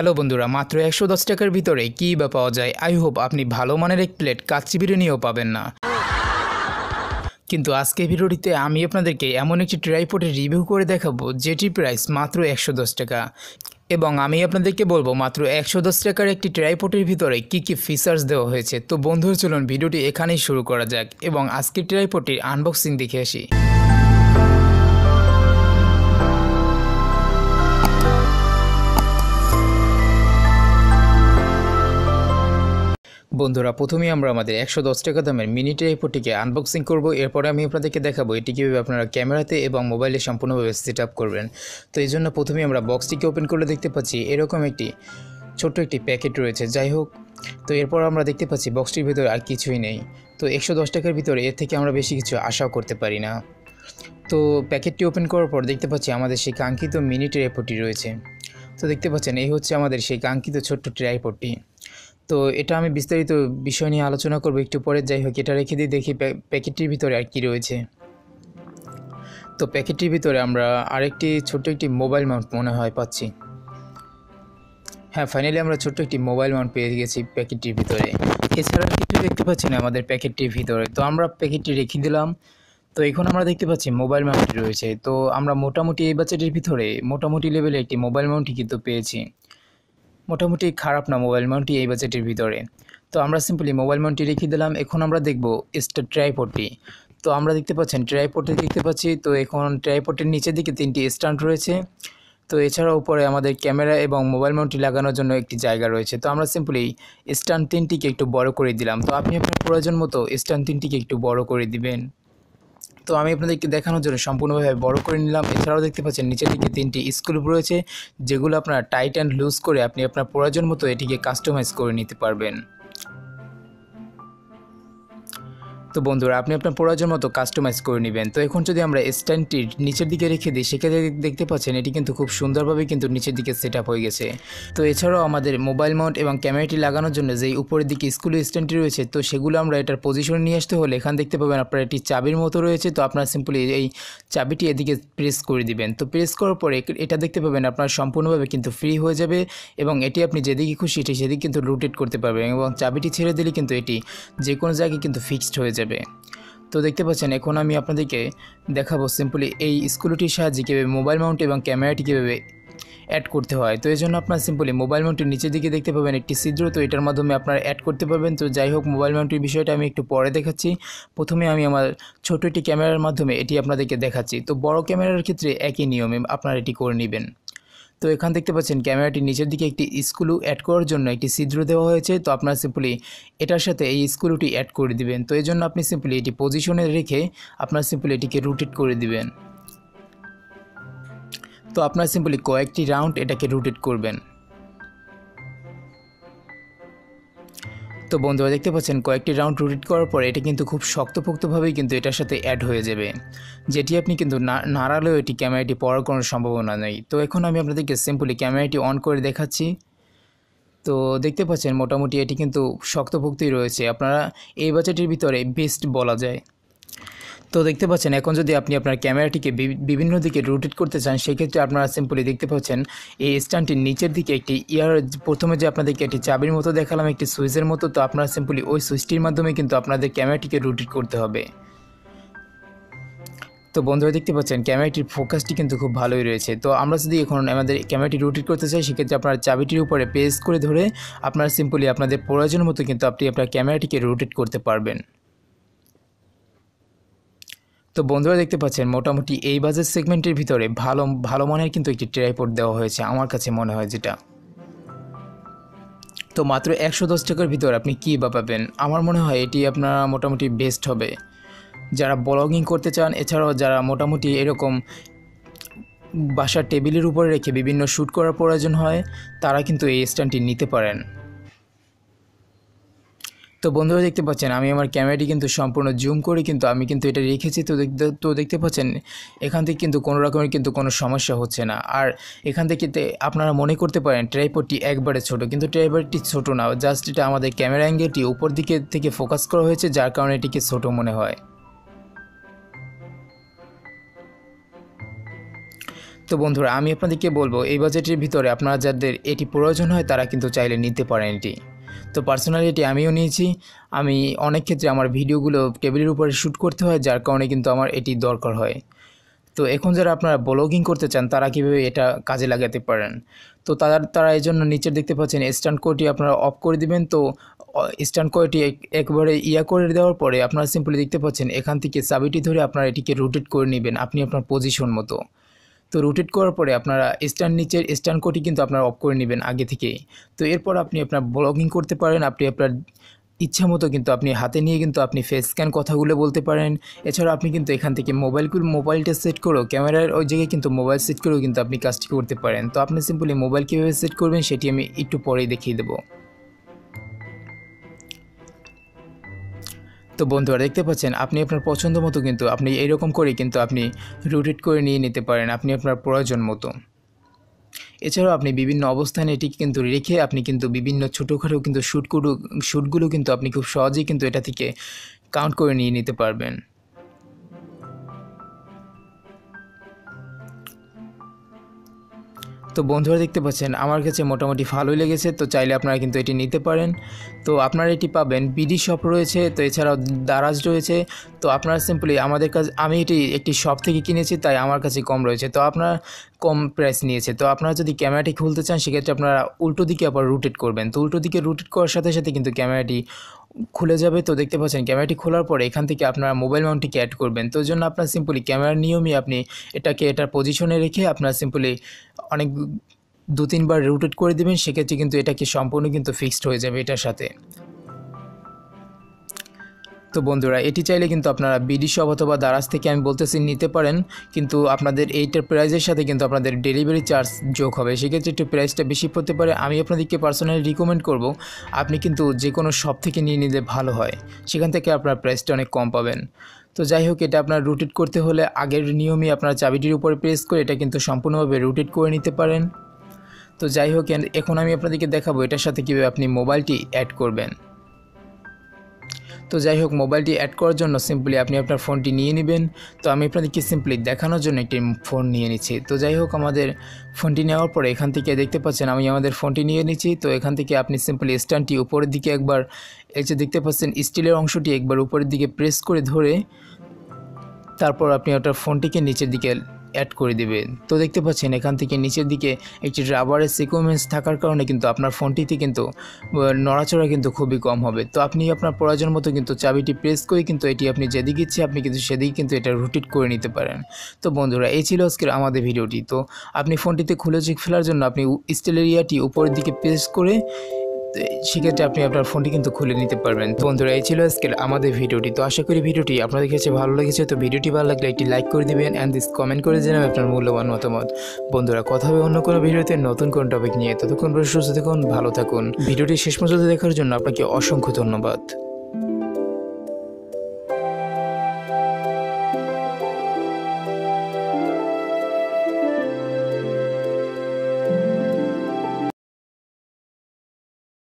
Hello বন্ধুরা, মাত্র একশো দশ টাকার ভিতরে কী বা পাওয়া যায়? আই হোপ আপনি ভালো মানের এক প্লেট কাচ্চি বিরিয়ানিও পাবেন না। কিন্তু আজকে ভিডিওটিতে আমি আপনাদেরকে এমন একটি ট্রাইপোর্টের রিভিউ করে দেখাবো যেটির প্রাইস মাত্র একশো দশ টাকা। এবং আমি আপনাদেরকে বলব, মাত্র একশো দশ টাকার একটি ট্রাইপোর্টের ভিতরে কী কী ফিচার্স দেওয়া হয়েছে। তো বন্ধুরা, চলুন ভিডিওটি এখানেই শুরু করা যাক এবং আজকের ট্রাইপোর্টটির আনবক্সিং দেখে আসি। বন্ধুরা, প্রথমেই আমরা আমাদের একশো দশ টাকা দামের মিনি ট্রাইপোর্টটিকে আনবক্সিং করব। এরপরে আমি আপনাদেরকে দেখাবো এটি কীভাবে আপনারা ক্যামেরাতে এবং মোবাইলে সম্পূর্ণভাবে সেট আপ করবেন। তো এই জন্য প্রথমেই আমরা বক্সটিকে ওপেন করলে দেখতে পাচ্ছি, এরকম একটি ছোট্ট একটি প্যাকেট রয়েছে। যাই হোক, তো এরপর আমরা দেখতে পাচ্ছি বক্সটির ভিতরে আর কিছুই নেই। তো একশো দশ টাকার ভিতরে এর থেকে আমরা বেশি কিছু আশাও করতে পারি না। তো প্যাকেটটি ওপেন করার পর দেখতে পাচ্ছি আমাদের সেই কাঙ্ক্ষিত মিনি ট্রাইপোর্টটি রয়েছে। তো দেখতে পাচ্ছেন, এই হচ্ছে আমাদের সেই কাঙ্ক্ষিত ছোট্ট ট্রাইপোর্টটি তো এটা আমি বিস্তারিত বিষয় নিয়ে আলোচনা করব একটু পরে। যাই হোক, এটা রেখে দিয়ে দেখি প্যাকেটটির ভিতরে আর কি রয়েছে। তো প্যাকেটটির ভিতরে আমরা আরেকটি ছোট্ট একটি মোবাইল মাউন্ট মনে হয় পাচ্ছি। হ্যাঁ ফাইনালি আমরা ছোট্ট একটি মোবাইল মাউন্ট পেয়ে গেছি প্যাকেটটির ভিতরে। এছাড়া কিছু দেখতে পাচ্ছি না আমাদের প্যাকেটটির ভিতরে। তো আমরা প্যাকেটটি রেখে দিলাম। তো এখন আমরা দেখতে পাচ্ছি মোবাইল মাউন্টটি রয়েছে। তো আমরা মোটামুটি এই বাজেটের ভিতরে মোটামুটি লেভেলে একটি মোবাইল মাউন্টই কিন্তু পেয়েছি। মোটামুটি খারাপ না মোবাইল মাউন্টটি এই বাজেটের ভিতরে। তো আমরা সিম্পলি মোবাইল মাউন্টটি রেখে দিলাম, এখন আমরা দেখব স্টার ট্রাইপোর্টটি। তো আমরা দেখতে পাচ্ছেন ট্রাইপোর্টে দেখতে পাচ্ছি, তো এখন ট্রাইপোর্টের নিচের দিকে তিনটি স্ট্যান্ড রয়েছে। তো এছাড়াও উপরে আমাদের ক্যামেরা এবং মোবাইল মাউন্টটি লাগানোর জন্য একটি জায়গা রয়েছে। তো আমরা সিম্পলি স্ট্যান্ড তিনটিকে একটু বড় করে দিলাম। তো আপনি আপনার প্রয়োজন মতো স্ট্যান্ড তিনটিকে একটু বড় করে দিবেন। তো আমি আপনাদেরকে দেখানোর জন্য সম্পূর্ণভাবে বড় করে নিলাম। এছাড়াও দেখতে পাচ্ছেন, নিচের দিকে তিনটি স্ক্রুপ রয়েছে, যেগুলো আপনারা টাইট অ্যান্ড লুজ করে আপনি আপনার প্রয়োজন মতো এটিকে কাস্টমাইজ করে নিতে পারবেন। তো বন্ধুরা, আপনি আপনার প্রয়োজন মতো কাস্টমাইজ করে নেবেন। তো এখন যদি আমরা স্ট্যান্ডটির নিচের দিকে রেখে দিই, সেক্ষেত্রে দেখতে পাচ্ছেন এটি কিন্তু খুব সুন্দরভাবে কিন্তু নিচের দিকে সেট হয়ে গেছে। তো এছাড়াও আমাদের মোবাইল মাউন্ট এবং ক্যামেরাটি লাগানোর জন্য যেই উপরের দিকে স্কুল স্ট্যান্ডটি রয়েছে, তো সেগুলো আমরা এটার পজিশনে নিয়ে আসতে হলে এখান দেখতে পাবেন আপনার একটি চাবির মতো রয়েছে। তো আপনার সিম্পলি এই চাবিটি এদিকে প্রেস করে দিবেন। তো প্রেস করার পরে এটা দেখতে পাবেন আপনার সম্পূর্ণভাবে কিন্তু ফ্রি হয়ে যাবে এবং এটি আপনি যেদিকে খুশি এটি সেদিকে কিন্তু রোটেট করতে পারবেন এবং চাবিটি ছেড়ে দিলে কিন্তু এটি যে কোনো জায়গায় কিন্তু ফিক্সড হয়ে যাবে। তো দেখতে পাচ্ছেন, এখন আমি আপনাদেরকে দেখাবো সিম্পলি এই স্কুলটির সাহায্যে কীভাবে মোবাইল মাউন্ট এবং ক্যামেরাটি কীভাবে অ্যাড করতে হয়। তো এই জন্য আপনার সিম্পলি মোবাইল মাউন্টের নিচের দিকে দেখতে পাবেন একটি ছিদ্র, তো এটার মাধ্যমে আপনারা অ্যাড করতে পারবেন। তো যাই হোক মোবাইল মাউন্টের বিষয়টা আমি একটু পরে দেখাচ্ছি। প্রথমে আমি আমার ছোটো একটি ক্যামেরার মাধ্যমে এটি আপনাদেরকে দেখাচ্ছি। তো বড় ক্যামেরার ক্ষেত্রে একই নিয়মে আপনারা এটি করে নেবেন। তো এখান দেখতে পাচ্ছেন ক্যামেরাটি নিচের দিকে একটি স্কুলু অ্যাড করার জন্য একটি ছিদ্র দেওয়া হয়েছে। তো আপনারা সিম্পলি এটার সাথে এই স্কুলুটি অ্যাড করে দিবেন। তো এই জন্য আপনি সিম্পলি এটি পজিশনে রেখে আপনার সিম্পলি এটিকে রুটেট করে দিবেন। তো আপনারা সিম্পলি কয়েকটি রাউন্ড এটাকে রুটেট করবেন। তো বন্ধুরা, দেখতে পাচ্ছেন কয়েকটি রাউন্ড রোটেট করার পর এটি কিন্তু খুব শক্তপোক্তভাবেই কিন্তু এটার সাথে অ্যাড হয়ে যাবে। যেটি আপনি কিন্তু নাড়ালেও এটি ক্যামেরাটি পড়ার কোনো সম্ভাবনা নেই। তো এখন আমি আপনাদেরকে সিম্পলি ক্যামেরাটি অন করে দেখাচ্ছি। তো দেখতে পাচ্ছেন মোটামুটি এটি কিন্তু শক্তপোক্তই রয়েছে। আপনারা এই বাজেটের ভিতরে বেস্ট বলা যায়। তো দেখতে পাচ্ছেন, এখন যদি আপনি আপনার ক্যামেরাটিকে বিভিন্ন দিকে রোটেট করতে চান, সেক্ষেত্রে আপনারা সিম্পলি দেখতে পাচ্ছেন, এই স্ট্যান্ডটির নিচের দিকে একটি ইয়ার, প্রথমে যে আপনাদেরকে একটি চাবির মতো দেখালাম, একটি সুইচের মতো, তো আপনারা সিম্পলি ওই সুইচটির মাধ্যমে কিন্তু আপনাদের ক্যামেরাটিকে রোটেট করতে হবে। তো বন্ধুরা, দেখতে পাচ্ছেন, ক্যামেরাটির ফোকাসটি কিন্তু খুব ভালোই রয়েছে। তো আমরা যদি এখন আমাদের ক্যামেরাটি রোটেট করতে চাই, সেক্ষেত্রে আপনার চাবিটির উপরে পেস করে ধরে আপনারা সিম্পলি আপনাদের প্রয়োজন মতো কিন্তু আপনি আপনার ক্যামেরাটিকে রোটেট করতে পারবেন। তো বন্ধুরা দেখতে পাচ্ছেন, মোটামুটি এই বাজেট সেগমেন্টের ভিতরে ভালো ভালো মানের কিন্তু একটি ট্রাইপোর্ট দেওয়া হয়েছে, আমার কাছে মনে হয় যেটা। তো মাত্র একশো দশ টাকার ভিতর আপনি কী বা পাবেন? আমার মনে হয় এটি আপনার মোটামুটি বেস্ট হবে। যারা ব্লগিং করতে চান, এছাড়াও যারা মোটামুটি এরকম বাসার টেবিলের উপরে রেখে বিভিন্ন শ্যুট করার প্রয়োজন হয়, তারা কিন্তু এই স্ট্যান্ডটি নিতে পারেন। তো বন্ধুরা দেখতে পাচ্ছেন, আমি আমার ক্যামেরাটি কিন্তু সম্পূর্ণ জুম করে কিন্তু আমি কিন্তু এটা রেখেছি। তো দেখতে তো দেখতে পাচ্ছেন, এখান থেকে কিন্তু কোনো রকমের কিন্তু কোনো সমস্যা হচ্ছে না। আর এখান থেকে আপনারা মনে করতে পারেন ট্রাইপডটি একবারে ছোট, কিন্তু ট্রাইপডটি ছোট না। জাস্ট এটা আমাদের ক্যামেরা অ্যাঙ্গেলটি উপর দিকে থেকে ফোকাস করা হয়েছে, যার কারণে এটিকে ছোট মনে হয়। তো বন্ধুরা, আমি আপনাদেরকে বলব, এই বাজেটের ভিতরে আপনারা যাদের এটি প্রয়োজন হয়, তারা কিন্তু চাইলে নিতে পারেন এটি। তো পার্সোনালি এটি আমিও নিয়েছি। আমি অনেক ক্ষেত্রে আমার ভিডিওগুলো টেবিলের উপরে শ্যুট করতে হয়, যার কারণে কিন্তু আমার এটি দরকার হয়। তো এখন যারা আপনারা ব্লগিং করতে চান, তারা কীভাবে এটা কাজে লাগাতে পারেন? তো তারা তারা এই জন্য নিচে দেখতে পাচ্ছেন স্ট্যান্ড কোডটি আপনারা অফ করে দিবেন। তো স্ট্যান্ড কোডটি একবারে ইয়া করে দেওয়ার পরে আপনারা সিম্পলি দেখতে পাচ্ছেন এখান থেকে চাবিটি ধরে আপনারা এটিকে রোটেট করে নেবেন, আপনি আপনার পজিশন মতো। তো রোটেট করার পরে আপনারা স্ট্যান্ড নিচের স্ট্যান্ড কোটি কিন্তু আপনারা অফ করে নেবেন আগে থেকেই। তো এরপর আপনি আপনার ব্লগিং করতে পারেন, আপনি আপনার ইচ্ছা মতো কিন্তু আপনি হাতে নিয়ে কিন্তু আপনি ফেস স্ক্যান কথাগুলো বলতে পারেন। এছাড়া আপনি কিন্তু এখান থেকে মোবাইলগুলো মোবাইলটা সেট করেও, ক্যামেরার ওই জায়গায় কিন্তু মোবাইল সেট করেও কিন্তু আপনি কাজটি করতে পারেন। তো আপনি সিম্পলি মোবাইল কীভাবে সেট করবেন, সেটি আমি একটু পরেই দেখিয়ে দেবো। তো বন্ধুরা দেখতে পাচ্ছেন, আপনি আপনার পছন্দ মতো কিন্তু আপনি এইরকম করে কিন্তু আপনি রোটেট করে নিয়ে নিতে পারেন আপনি আপনার প্রয়োজন মতো। এছাড়াও আপনি বিভিন্ন অবস্থানে এটি কিন্তু রেখে আপনি কিন্তু বিভিন্ন ছোটোখাটো কিন্তু শ্যুটগুলো শ্যুটগুলো কিন্তু আপনি খুব সহজেই কিন্তু এটা থেকে কাউন্ট করে নিয়ে নিতে পারবেন। তো বন্ধুরা দেখতে পাচ্ছেন, আমার কাছে মোটামুটি ভালোই লেগেছে, তো চাইলে আপনারা কিন্তু এটি নিতে পারেন। তো আপনারা এটি পাবেন, বিডি শপ রয়েছে, তো এছাড়াও দারাজ রয়েছে, তো আপনারা সিম্পলি আমাদের কাছে, আমি এটি, একটি শপ থেকে কিনেছি, তাই আমার কাছে কম রয়েছে। তো আপনারা কম প্রাইস নিয়েছে, তো আপনারা যদি ক্যামেরাটি খুলতে চান, সেক্ষেত্রে আপনারা উল্টো দিকে আবার রুটেট করবেন। তো উল্টো দিকে রুটেট করার সাথে সাথে কিন্তু ক্যামেরাটি খুলে যাবে তো দেখতে পাচ্ছেন ক্যামেরাটি খোলার পরে এখান থেকে আপনারা মোবাইল মাউন্টটিকে অ্যাড করবেন। তো জন্য আপনার সিম্পলি ক্যামেরার নিয়মই আপনি এটাকে এটার পজিশনে রেখে আপনার সিম্পলি অনেক দু তিনবার রোটেট করে দেবেন, সেক্ষেত্রে কিন্তু এটাকে সম্পূর্ণ কিন্তু ফিক্সড হয়ে যাবে এটার সাথে। তো বন্ধুরা, এটি চাইলে কিন্তু আপনারা বিডি অথবা দারাজ থেকে আমি বলতেছি নিতে পারেন, কিন্তু আপনাদের এইটার প্রাইসের সাথে কিন্তু আপনাদের ডেলিভারি চার্জ যোগ হবে। সেক্ষেত্রে একটু প্রাইসটা বেশি পড়তে পারে, আমি আপনাদেরকে পার্সোনালি রিকমেন্ড করব, আপনি কিন্তু যে কোনো শপ থেকে নিয়ে নিলে ভালো হয়, সেখান থেকে আপনার প্রাইসটা অনেক কম পাবেন। তো যাই হোক, এটা আপনার রুটেট করতে হলে আগের নিয়মই আপনার চাবিটির উপরে প্রেস করে এটা কিন্তু সম্পূর্ণভাবে রুটেট করে নিতে পারেন। তো যাই হোক এখন আমি আপনাদেরকে দেখাবো এটার সাথে কীভাবে আপনি মোবাইলটি অ্যাড করবেন। তো যাই হোক, মোবাইলটি অ্যাড করার জন্য সিম্পলি আপনি আপনার ফোনটি নিয়ে নেবেন। তো আমি আপনাদেরকে সিম্পলি দেখানোর জন্য একটি ফোন নিয়ে নিচ্ছি। তো যাই হোক, আমাদের ফোনটি নেওয়ার পরে এখান থেকে দেখতে পাচ্ছেন আমি আমাদের ফোনটি নিয়ে নিচ্ছি। তো এখান থেকে আপনি সিম্পলি স্ট্যান্ডটি উপরের দিকে একবার, এই যে দেখতে পাচ্ছেন স্টিলের অংশটি একবার উপরের দিকে প্রেস করে ধরে, তারপর আপনি আপনার ফোনটিকে নিচের দিকে অ্যাড করে দেবে। তো দেখতে পাচ্ছেন, এখান থেকে নিচের দিকে একটি রাবারের সিকোয়েন্স থাকার কারণে কিন্তু আপনার ফোনটিতে কিন্তু নড়াচড়া কিন্তু খুবই কম হবে। তো আপনি আপনার প্রয়োজন মতো কিন্তু চাবিটি প্রেস করে কিন্তু এটি আপনি যেদিকে ইচ্ছে আপনি কিন্তু সেদিকে কিন্তু এটা রুটিট করে নিতে পারেন। তো বন্ধুরা, এই ছিল আজকের আমাদের ভিডিওটি তো আপনি ফোনটিতে খুলে চেক ফেলার জন্য আপনি স্টিলের এরিয়াটি উপরের দিকে প্রেস করে সেক্ষেত্রে আপনি আপনার ফোনটি কিন্তু খুলে নিতে পারবেন। তো বন্ধুরা, এই ছিল আজকের আমাদের ভিডিওটি। তো আশা করি ভিডিওটি আপনাদের কাছে ভালো লেগেছে। তো ভিডিওটি ভালো লাগলে একটি লাইক করে দেবেন অ্যান্ড দিস কমেন্ট করে জানাবেন আপনার মূল্যবান মতামত। বন্ধুরা, কথা হবে অন্য কোনো ভিডিওতে নতুন কোনো টপিক নিয়ে। ততক্ষণ সুস্থ থাকুন, ভালো থাকুন। ভিডিওটি শেষ পর্যন্ত দেখার জন্য আপনাকে অসংখ্য ধন্যবাদ।